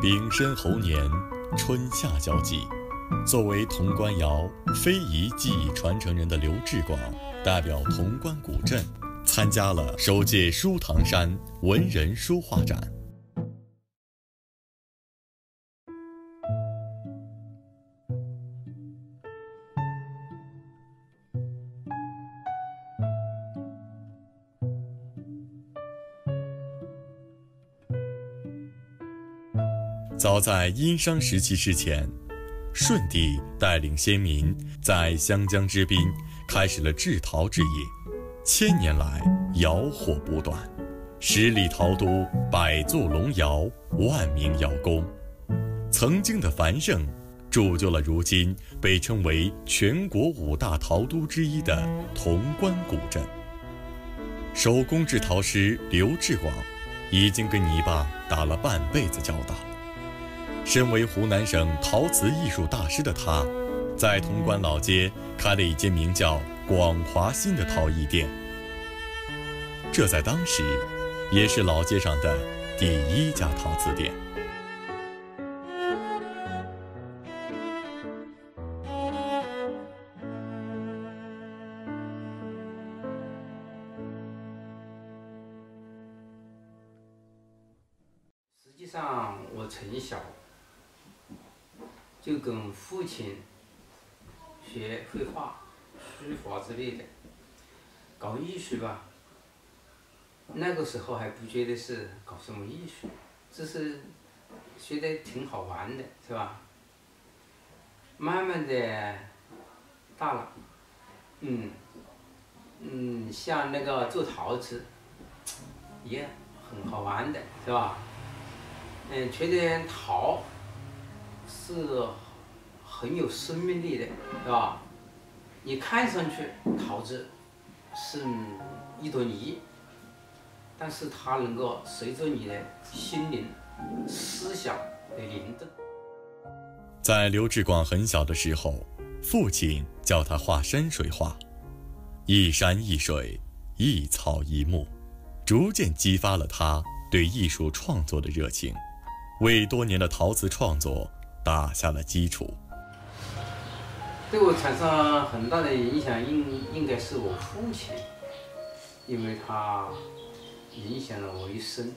丙申猴年春夏交际，作为潼关窑非遗技艺传承人的刘志广，代表潼关古镇，参加了首届书堂山文人书画展。早在殷商时期之前，舜帝带领先民在湘江之滨开始了制陶之业，千年来窑火不断，十里陶都百座龙窑，万名窑工。曾经的繁盛，铸就了如今被称为全国五大陶都之一的潼关古镇。手工制陶师刘志广，已经跟泥巴打了半辈子交道。身为湖南省陶瓷艺术大师的他，在潼关老街开了一间名叫“广华新”的陶艺店。这在当时，也是老街上的第一家陶瓷店。实际上，我从小。就跟父亲学绘画、书法之类的，搞艺术吧。那个时候还不觉得是搞什么艺术，只是觉得挺好玩的，是吧？慢慢的大了，嗯嗯，像那个做陶瓷，也很好玩的，是吧？嗯，觉得陶。是很有生命力的，是吧？你看上去陶子是一朵泥，但是它能够随着你的心灵、思想的灵动。在刘志广很小的时候，父亲教他画山水画，一山一水，一草一木，逐渐激发了他对艺术创作的热情，为多年的陶瓷创作。打下了基础。对我产生很大的影响，应应该是我父亲，因为他影响了我一生。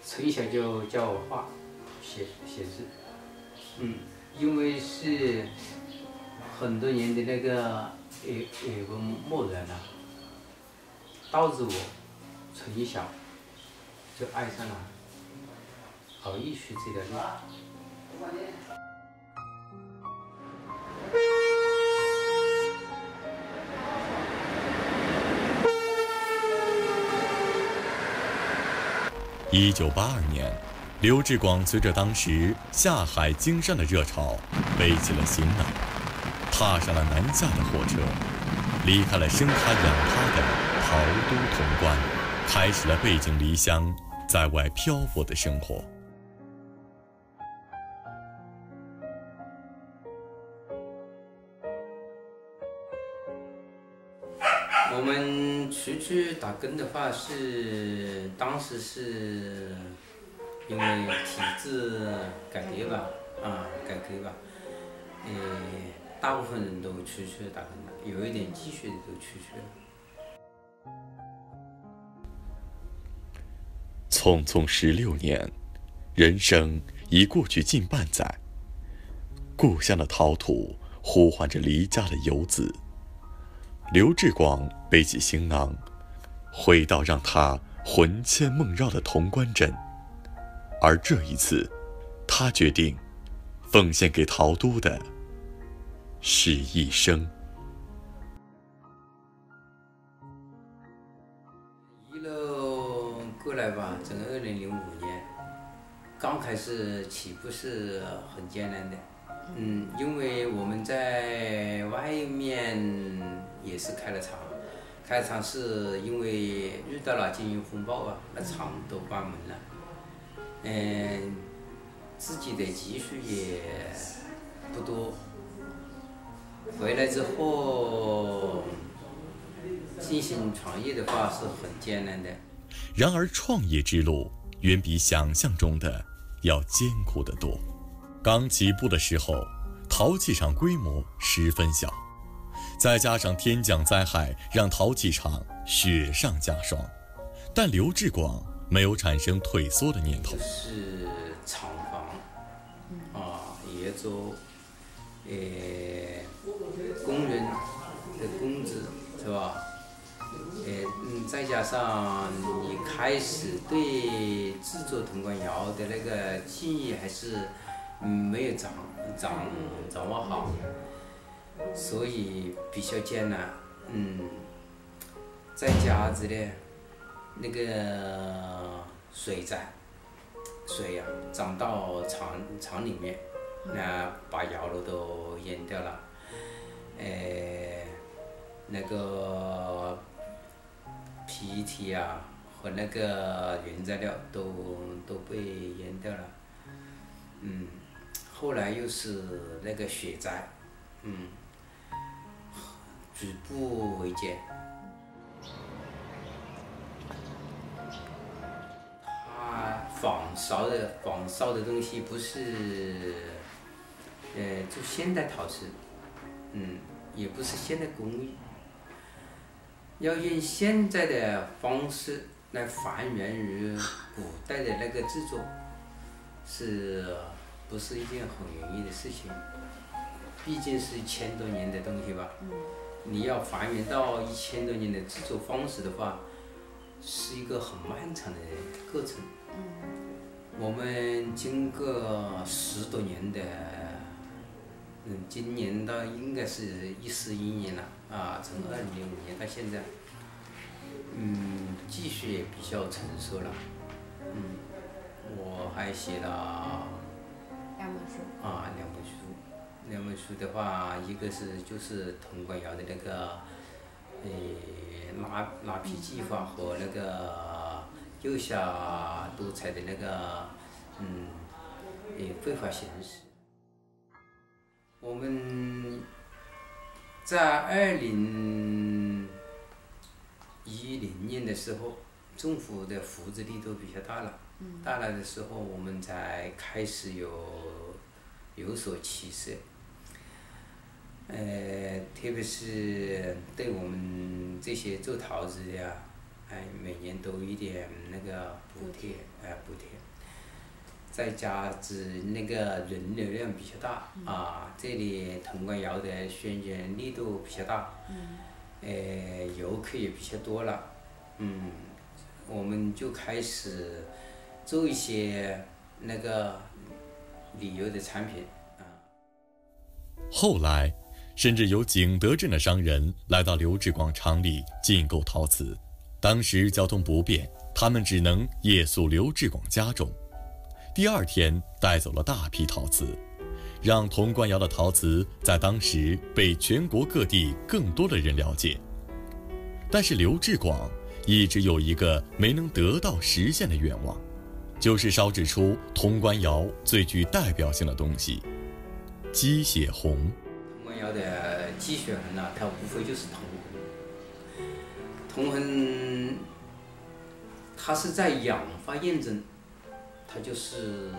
从小就教我画、写写字，嗯，因为是很多年的那个有有个墨染啊，导致我从小就爱上了。好艺术这条路。一九八二年，刘志广随着当时下海经商的热潮，背起了行囊，踏上了南下的火车，离开了生他养他的陶都潼关，开始了背井离乡，在外漂泊的生活。我们出去打工的话，是当时是因为体制改革吧，啊，改革吧，呃，大部分人都出去打工了，有一点积蓄的都出去了。匆匆十六年，人生已过去近半载，故乡的陶土呼唤着离家的游子。刘志广背起行囊，回到让他魂牵梦绕的潼关镇。而这一次，他决定奉献给陶都的是一生。一路过来吧，从二零零五年，刚开始起步是很艰难的。嗯，因为我们在外面也是开了厂，开厂是因为遇到了金融风暴啊，那厂都关门了。嗯，自己的积蓄也不多，回来之后进行创业的话是很艰难的。然而，创业之路远比想象中的要艰苦得多。刚起步的时候，陶器厂规模十分小，再加上天降灾害，让陶器厂雪上加霜。但刘志广没有产生退缩的念头。是厂房，啊，也做，呃，工人的工资是吧？呃，嗯，再加上你开始对制作铜管窑的那个技艺还是嗯没有掌掌掌握好，所以比较艰难。嗯，在家之呢。那个水灾，水呀涨到厂厂里面，那把窑炉都淹掉了，呃，那个 PET 啊和那个原材料都都被淹掉了，嗯，后来又是那个雪灾，嗯，举步维艰。他。仿烧的仿烧的东西不是，呃，做现代陶瓷，嗯，也不是现代工艺，要用现在的方式来还原于古代的那个制作，是不是一件很容易的事情？毕竟是一千多年的东西吧，你要还原到一千多年的制作方式的话，是一个很漫长的过程。我们经过十多年的，嗯，今年到应该是一四一年了啊，从二零零五年到现在，嗯，技术也比较成熟了，嗯，我还写了两本书的话，一个是就是铜管窑的那个，诶，拉拉坯计划和那个。釉下多彩的那个，嗯，诶，绘画形式。我们在二零一零年的时候，政府的扶持力度比较大了，大了的时候，我们才开始有有所起色。呃，特别是对我们这些做陶瓷的呀。哎，每年都一点那个补贴，哎，补贴，再加之那个人流量比较大啊，这里铜管窑的宣传力度比较大，哎，游客也比较多了，嗯，我们就开始做一些那个旅游的产品啊。后来，甚至有景德镇的商人来到刘志广厂里进购陶瓷。当时交通不便，他们只能夜宿刘志广家中。第二天带走了大批陶瓷，让潼关窑的陶瓷在当时被全国各地更多的人了解。但是刘志广一直有一个没能得到实现的愿望，就是烧制出潼关窑最具代表性的东西——鸡血红。潼关窑的鸡血红呢，它无非就是铜。铜红，它是在氧化验证，它就是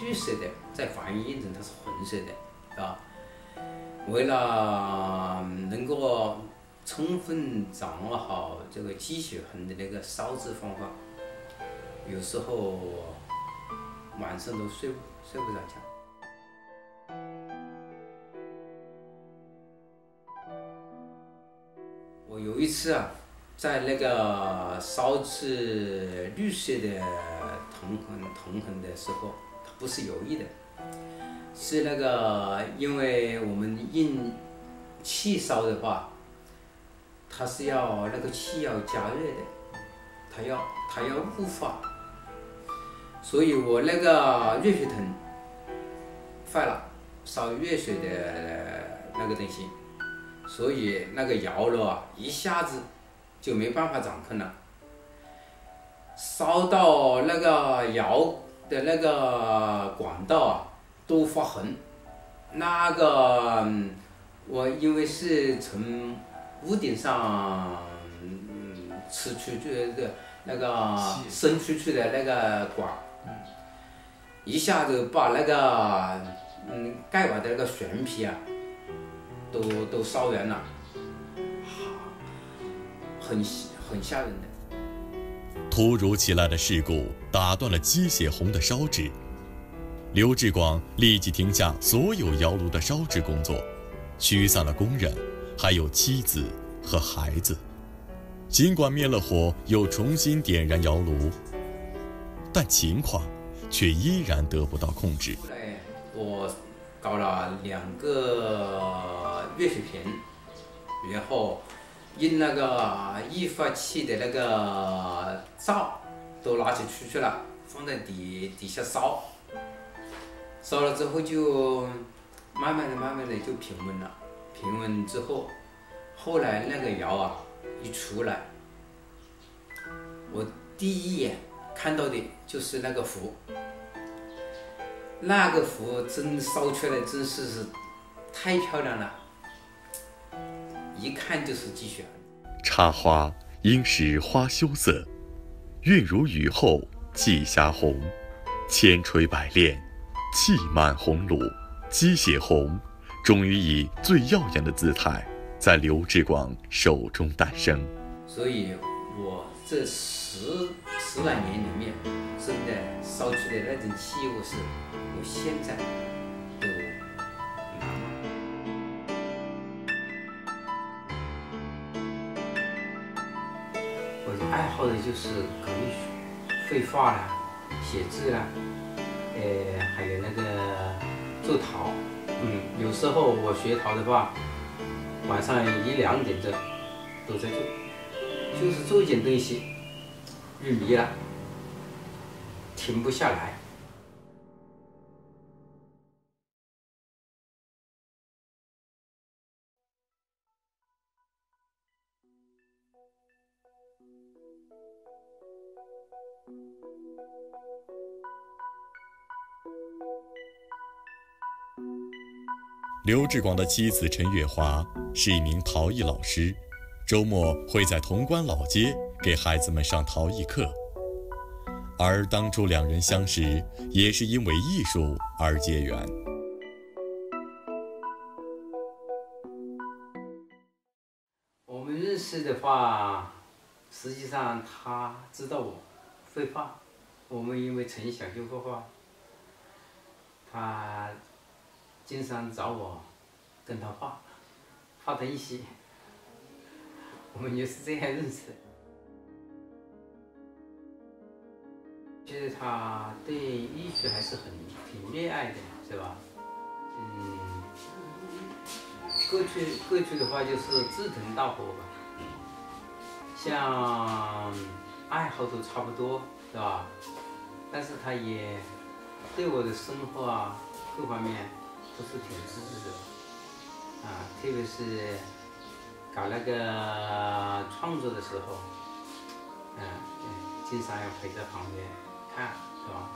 绿色的，在还原验证它是红色的，啊，为了能够充分掌握好这个鸡血红的那个烧制方法，有时候晚上都睡睡不着觉。有一次啊，在那个烧制绿色的铜红铜红的时候，它不是有意的，是那个因为我们用气烧的话，它是要那个气要加热的，它要它要雾化，所以我那个热水桶坏了，烧热水的那个东西。所以那个窑炉啊，一下子就没办法掌控了，烧到那个窑的那个管道啊都发红。那个我因为是从屋顶上嗯吃出去的那个伸出去的那个管，一下子把那个嗯盖瓦的那个悬皮啊，都都烧圆了，很很吓人的。突如其来的事故打断了鸡血红的烧制，刘志广立即停下所有窑炉的烧制工作，驱散了工人，还有妻子和孩子。尽管灭了火，又重新点燃窑炉，但情况却依然得不到控制。后来我搞了两个热水瓶，然后用那个液化气的那个灶都拿起出去了，放在底底下烧，烧了之后就慢慢的、慢慢的就平稳了。平稳之后，后来那个窑啊。一出来，我第一眼看到的就是那个壶，那个壶真烧出来真是是太漂亮了，一看就是积雪。插花应使花羞涩，韵如雨后霁霞红，千锤百炼，气满红炉，鸡血红，终于以最耀眼的姿态。在刘志广手中诞生，所以我这十十来年里面，真的烧出的那种器物是，我现在爱好的就是搞艺术，绘画啦，写字啦，呃，还有那个做陶。嗯，有时候我学陶的话。晚上一两点钟都在做，就是做一件东西入迷了，停不下来。刘志广的妻子陈月华是一名陶艺老师，周末会在潼关老街给孩子们上陶艺课。而当初两人相识，也是因为艺术而结缘。我们认识的话，实际上他知道我绘画，我们因为从小就绘画，他。经常找我跟他画画东西，我们就是这样认识的。其实他对艺术还是很挺热爱的，是吧？嗯，过去过去的话就是志同道合吧，像爱好都差不多，是吧？但是他也对我的生活啊各方面。都是挺支持的，啊，特别是搞那个创作的时候，嗯，经常要陪在旁边看，是吧？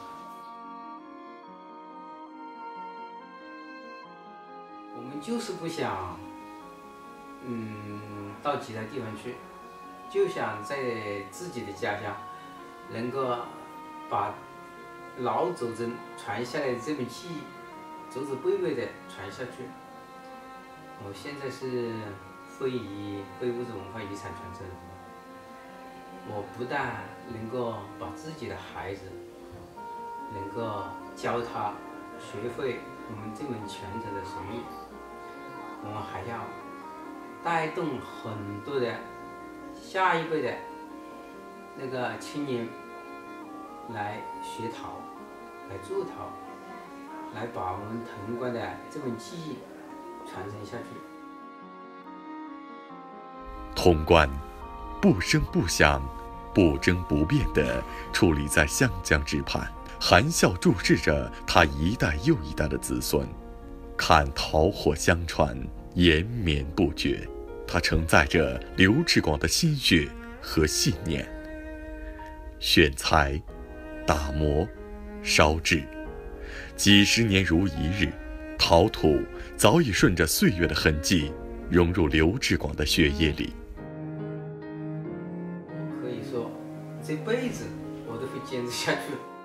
我们就是不想，嗯，到其他地方去，就想在自己的家乡，能够把老祖宗传下来的这门技艺。祖祖辈辈的传下去。我现在是非遗非物质文化遗产传承人。我不但能够把自己的孩子能够教他学会我们这门传承的手艺，我们还要带动很多的下一辈的那个青年来学陶，来做陶。来把我们潼关的这份技艺传承下去。潼关不声不响、不争不辩地矗立在湘江之畔，含笑注视着他一代又一代的子孙，看陶火相传，延绵不绝。它承载着刘志广的心血和信念。选材、打磨、烧制。几十年如一日，陶土早已顺着岁月的痕迹融入刘志广的血液里。可以说，这辈子我都会坚持下去。